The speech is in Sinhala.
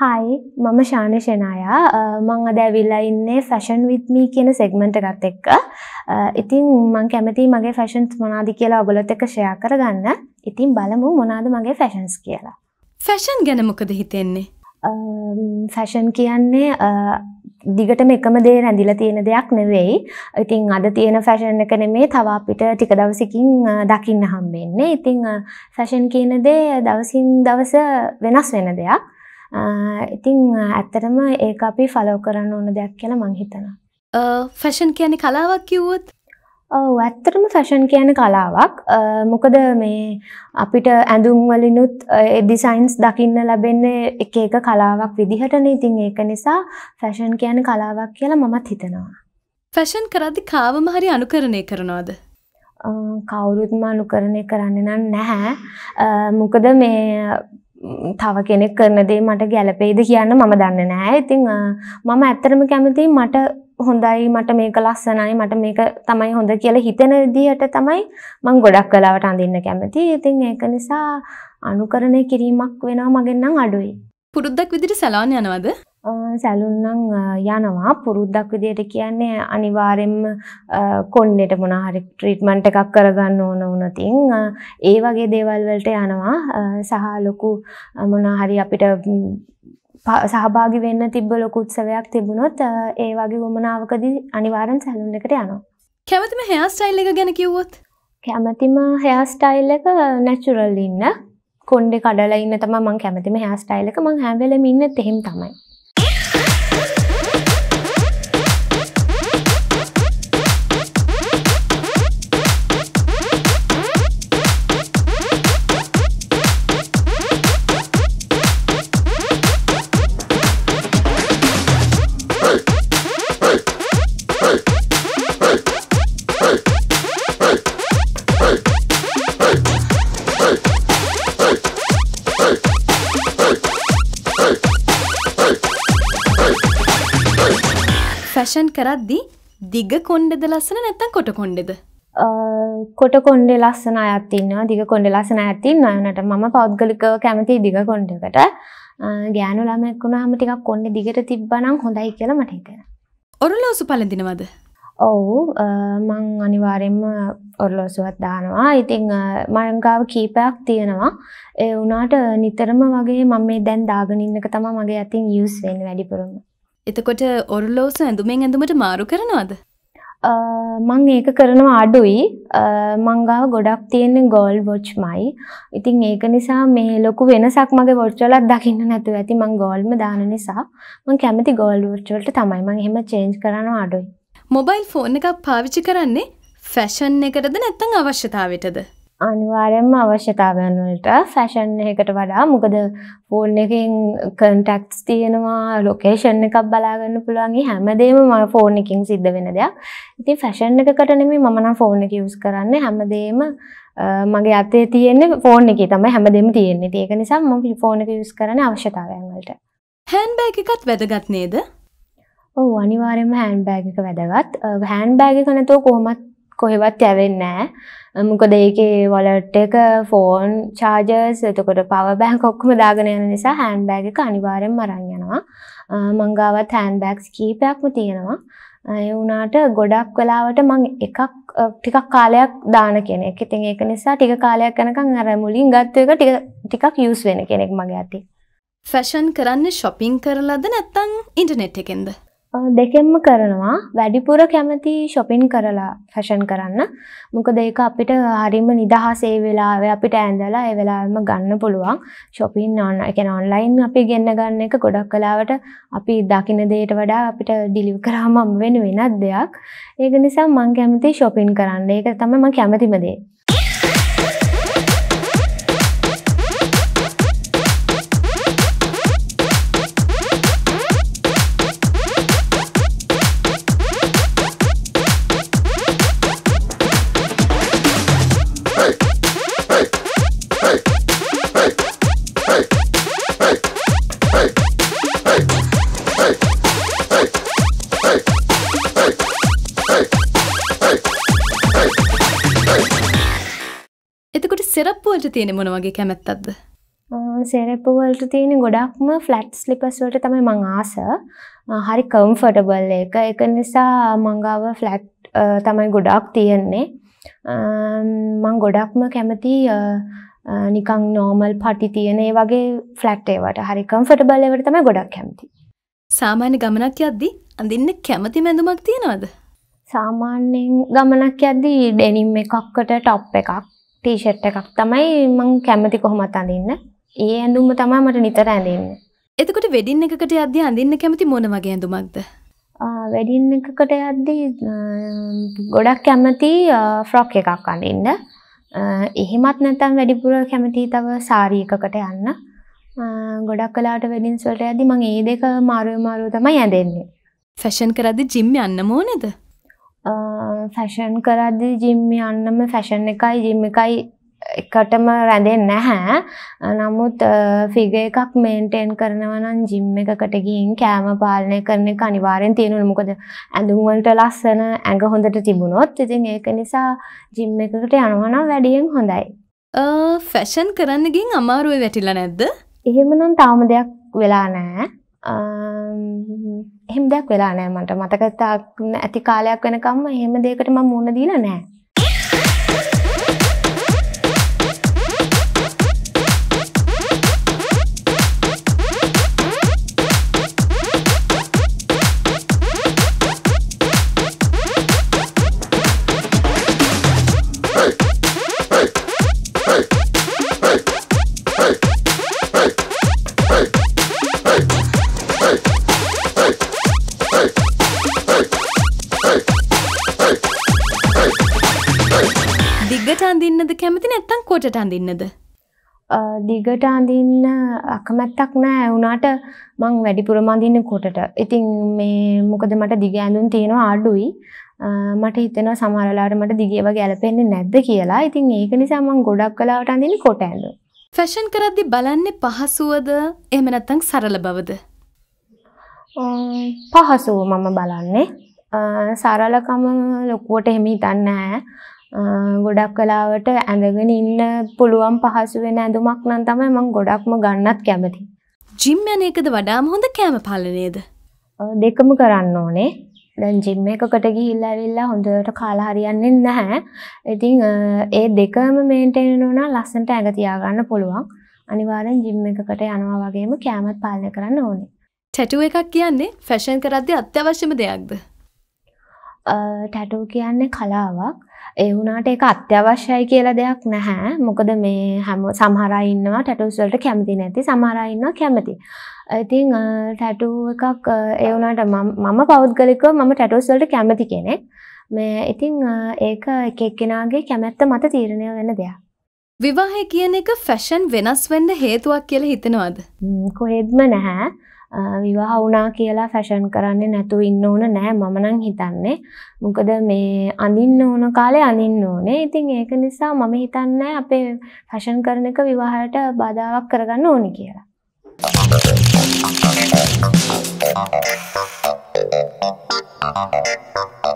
හයි මම ශානය. ෂනායා මං අද ඇවිල්ලා ඉන්නේ ෆැෂන් විත්මී කියන සෙග්මන්ට ගත් එක්ක. ඉතින් මං කැමති මගේ ෆැෂන්ස් මොනාද කියලා ඔගොලොත් එක ෂයා කරගන්න. ඉතින් බලමු මොනාද මගේ ෆැෂන්ස් කියලා. ෆැෂන් ගැන මොකද හිතෙන්නේ? ෆැෂන් කියන්නේ දිගටම එකම දේ රැඳිලා තියෙන දෙයක් නෙවෙයි. ඉතින් අද තියෙන ෆැෂන් එක නෙමේ තව අපිට ටික දවසකින් දකින්න හම්බෙන්නේ. ඉතින් ෆැෂන් කියන දේ දවසින් දවස වෙනස් වෙන දෙයක්. ඉතින් ඇත්තටම ඒක අපි ෆලෝ කරන්න ඕන දෙයක් කියලා මං හිතනවා. ෆැෂන් කියන්නේ කලාවක් කිව්වොත්? ඔව් ඇත්තටම ෆැෂන් කියන්නේ කලාවක්. මොකද මේ අපිට ඇඳුම් වලිනුත් ඩිසයින්ස් දකින්න ලැබෙන්නේ එක එක කලාවක් විදිහටනේ. ඉතින් ඒක නිසා ෆැෂන් කියන්නේ කලාවක් කියලා මමත් හිතනවා. ෆැෂන් කරද්දි කාවම හරි අනුකරණය කරනවද? කවුරුත්ම අනුකරණය කරන්නේ නැහැ. මොකද මේ තව කෙනෙක් කරන දේ මට ගැලපෙයිද කියන්න මම දන්නේ නැහැ. ඉතින් මම ඇත්තටම කැමතියි මට හොඳයි මට මේක ලස්සනයි මට මේක තමයි හොඳ කියලා හිතෙන විදිහට තමයි මම ගොඩක් වෙලාවට අඳින්න කැමතියි. ඉතින් ඒක නිසා අනුකරණය කිරීමක් වෙනවා මගෙන් නම් අඩුයි. පුරුද්දක් විදිහට සැලෝන් යනවද? සැලුන් නම් යනවා පුරුද්දක් විදියට කියන්නේ අනිවාර්යෙන්ම කොන්නෙට මොන හරි ට්‍රීට්මන්ට් එකක් කරගන්න ඕන වුණතින් ඒ වගේ දේවල් වලට යනවා සහ ලොකු මොන හරි අපිට සහභාගි වෙන්න තිබ්බ ලොකු උත්සවයක් තිබුණොත් ඒ වගේ වමනාවකදී අනිවාර්යෙන් සැලුන් එකට යනවා. කැමතිම හෙයාර් ස්ටයිල් එක ගැන කිව්වොත්? කැමතිම හෙයාර් ස්ටයිල් එක නැචරල් ඉන්න. කොණ්ඩේ කඩලා ඉන්න තමයි මම කැමතිම හෙයාර් ස්ටයිල් එක. මම හැම වෙලෙම ඉන්නෙත් එහෙම තමයි. ෆැෂන් කරද්දි දිග කොණ්ඩෙද ලස්සන නැත්තම් කොට කොණ්ඩෙද? කොට කොණ්ඩේ ලස්සන අයත් ඉන්නවා දිග කොණ්ඩේ ලස්සන ඉන්නවා ඒනට මම පෞද්ගලිකව කැමති දිග කොණ්ඩේකට ගෑනු ළමෙක් වුණාම ටිකක් කොණ්ඩේ දිගට තිබ්බනම් හොඳයි කියලා මට හිතෙනවා. ඔරලෝසු පළඳිනවද? ඔව් මං අනිවාර්යෙන්ම ඔරලෝසුවක් දානවා. ඉතින් මං ගාව කීපයක් තියෙනවා. ඒ වුණාට නිතරම වගේ මම මේ දැන් දාගෙන ඉන්න එක තමයි මගේ අතින් යූස් වෙන්නේ වැඩිපුරම. එතකොට ඔරලෝසු ඇඳුමෙන් ඇඳුමට මාරු කරනවද? මං ඒක කරනවා අඩුයි. මං ගාව ගොඩක් තියෙන්නේ ගෝල්ඩ් වොච්මයි. ඉතින් ඒක නිසා මේ ලොකු වෙනසක් මගේ වොච් වලත් දකින්න නැතුව ඇති මං ගෝල්ඩ්ම දාන නිසා මං කැමති ගෝල්ඩ් වොච් වලට තමයි. මං එහෙම චේන්ජ් කරනවා අඩුයි. මොබයිල් ෆෝන් එකක් පාවිච්චි කරන්නේ ෆැෂන් එකටද නැත්නම් අවශ්‍යතාවයටද? අනිවාර්යෙන්ම අවශ්‍යතාවයන් වලට ෆැෂන් එකකට වඩා මොකද ෆෝන් එකෙන් කන්ටැක්ට්ස් තියෙනවා ලොකේෂන් එකක් බලා ගන්න පුළුවන් හැමදේම මම ෆෝන් එකෙන් සිද්ධ වෙන දෙයක්. ඉතින් ෆැෂන් එකකට නෙමෙයි මම නම් ෆෝන් එක යූස් කරන්නේ හැමදේම මගේ අතේ තියෙන්නේ ෆෝන් එකේ තමයි හැමදේම තියෙන්නේ. ඒක නිසා මම ෆෝන් එක යූස් කරන්නේ අවශ්‍යතාවයන් වලට. හෑන්ඩ් බෑග් එකත් වැදගත් නේද? ඔව් අනිවාර්යෙන්ම හෑන්ඩ් බෑග් එක වැදගත්. හෑන්ඩ් බෑග් එක නැතුව කොහොමත් කොහෙවත් යවෙන්නේ නැහැ. මොකද ඒකේ වොලට් එක ෆෝන් චාර්ජර්ස් එතකොට පවර් බෑන්ක් ඔක්කොම දාගෙන යන නිසා හෑන්ඩ් බෑග් එක අනිවාර්යෙන්ම අරන් යනවා. මං ගාවත් හෑන්ඩ් බෑග්ස් කීපයක්ම තියෙනවා. ඒ වුණාට ගොඩක් වෙලාවට මං එකක් ටිකක් කාලයක් දාන කෙනෙක්. ඉතින් ඒක නිසා ටික කාලයක් යනකම් අර මුලින් ගත්ත එක ටික ටිකක් යූස් වෙන කෙනෙක් මගේ අතේ. ෆැෂන් කරන්නේ shopping කරලාද නැත්නම් ඉන්ටර්නෙට් එකෙන්ද? දෙකෙන්ම කරනවා වැඩිපුර කැමති shopping කරලා ෆැෂන් කරන්න. මොකද ඒක අපිට හරිම නිදහස් ඒ වෙලාවේ අපිට ඇඳලා ඒ වෙලාවෙම ගන්න පුළුවන්. shopping on ඒ කියන්නේ online අපි ගෙන්න ගන්න එක ගොඩක් වෙලාවට අපි දකින්න දෙයට වඩා අපිට ඩිලිවර් කරාම වෙන වෙනත් දෙයක්. ඒක නිසා මම කැමති shopping කරන්න. ඒක තමයි මම සෙරප්පුවලට තියෙන මොන වගේ කැමැත්තක්ද සෙරෙප්පු වලට තියෙන ගොඩක්ම ෆ්ලැට් ස්ලිපර්ස් වලට තමයි මං ආස. හරි කම්ෆර්ටබල් එක. ඒක නිසා මං ගාව ෆ්ලැට් තමයි ගොඩක් තියෙන්නේ. මං ගොඩක්ම කැමති නිකන් නෝමල් පටි තියෙන ඒ වගේ ෆ්ලැට් ඒවට. හරි කම්ෆර්ටබල් ඒවට තමයි ගොඩක් කැමති. සාමාන්‍ය ගමනක් යද්දි අඳින්න කැමති මැඳුමක් තියෙනවද? සාමාන්‍යයෙන් ගමනක් යද්දි ඩෙනිම් එකක්කට টොප් එකක් ටීෂර්ට් එකක් තමයි මං කැමති කොහොමත් අඳින්න. ඒ ඇඳුම තමයි මට නිතර ඇඳෙන්නේ. එතකොට වෙඩින් එකකට යද්දී අඳින්න කැමති මොන වගේ ඇඳුමක්ද? වෙඩින් එකකට යද්දී ගොඩක් කැමති ෆ්‍රොක් එකක් අඳින්න. එහෙමත් නැත්නම් වැඩිපුර කැමති තව සාරි එකකට යන්න. ගොඩක් කලාට වෙඩින්ස් වලට යද්දී මම ඒ දෙක මාරුව මාරුව තමයි ඇඳෙන්නේ. ෆැෂන් කරද්දී ජිම් යන්න ඕනේද? ෆැෂන් කරද්දී ජිම් යන්නම ෆැෂන් එකයි ජිම් එකයි එකටම රැඳෙන්නේ නැහැ. නමුත් ෆිගර් එකක් මේන්ටේන් කරනවා නම් ජිම් එකකට ගිහින් කෑම පාලනය කරන එක අනිවාර්යෙන් තියෙනවා. මොකද ඇඳුම් වලට ලස්සන ඇඟ හොඳට තිබුණොත් ඉතින් ඒක නිසා ජිම් එකකට යනවා නම් වැඩියෙන් හොඳයි. ෆැෂන් කරන්න ගින් අමාරුවේ වැටිලා නැද්ද? එහෙමනම් තාම දෙයක් වෙලා නැහැ. එහෙම දෙයක් වෙලා නැහැ මට මතක ඇති කාලයක් වෙනකම්ම එහෙම දෙයකට මම මුහුණ දීලා නැහැ. කොටට අඳින්නද? දිගට අඳින්න අකමැත්තක් නෑ වුණාට මං වැඩිපුරම අඳින්නේ කොටට. ඉතින් මේ මොකද මට දිග ඇඳුම් තියෙනවා අඩුයි. මට හිතෙනවා සමහර වෙලාවට මට දිගේව ගැලපෙන්නේ නැද්ද කියලා. ඉතින් ඒක නිසා මං ගොඩක් වෙලාවට අඳින්නේ කොට ඇඳුම්. ෆැෂන් කරද්දි බලන්නේ පහසුවද එහෙම නැත්නම් සරල බවද? පහසුව මම බලන්නේ. සරලකම ලොකුවට එහෙම හිතන්නේ නැහැ. ගොඩක් කලාවට ඇඳගෙන ඉන්න පුළුවන් පහසු වෙන ඇඳුමක් නම් තමයි මම ගොඩක්ම ගන්නත් කැමති. ජිම් යන එකද වඩාම හොඳ කෑම පාලනයේද? දෙකම කරන්න ඕනේ. දැන් ජිම් එකකට ගිහිල්ලා ඇවිල්ලා හොඳට කාලා හරියන්නේ නැහැ. ඉතින් ඒ දෙකම මේන්ටේන් නම් ලස්සනට ඇඟ තියාගන්න පුළුවන්. අනිවාර්යෙන් ජිම් එකකට යනවා වගේම කෑමත් පාලනය කරන්න ඕනේ. ටැටු එකක් කියන්නේ ෆැෂන් කරද්දී අත්‍යවශ්‍යම දෙයක්ද? ටැටු කියන්නේ කලාවක්. ඒ වුණාට ඒක අත්‍යවශ්‍යයි කියලා දෙයක් නැහැ. මොකද මේ හැම සමහර අය ඉන්නවා ටැටූස් වලට කැමති නැති. සමහර අය ඉන්නවා කැමති. ඉතින් ටැටූ එකක් ඒ වුණාට මම පෞද්ගලිකව මම ටැටූස් වලට කැමති කෙනෙක්. මේ ඉතින් ඒක එක එක්කෙනාගේ කැමැත්ත මත තීරණය වෙන දෙයක්. විවාහය කියන එක ෆැෂන් වෙනස් වෙන්න හේතුවක් කියලා හිතනවද? කොහෙත්ම නැහැ. විවාහ වුණා කියලා ෆැෂන් කරන්නේ නැතුව ඉන්න ඕන නෑ මම නම් හිතන්නේ. මොකද මේ අඳින්න ඕන කාලේ අඳින්න ඕනේ. ඉතින් ඒක නිසා මම හිතන්නේ අපේ ෆැෂන් කරන එක විවාහයට බාධාවක් කරගන්න ඕනේ කියලා.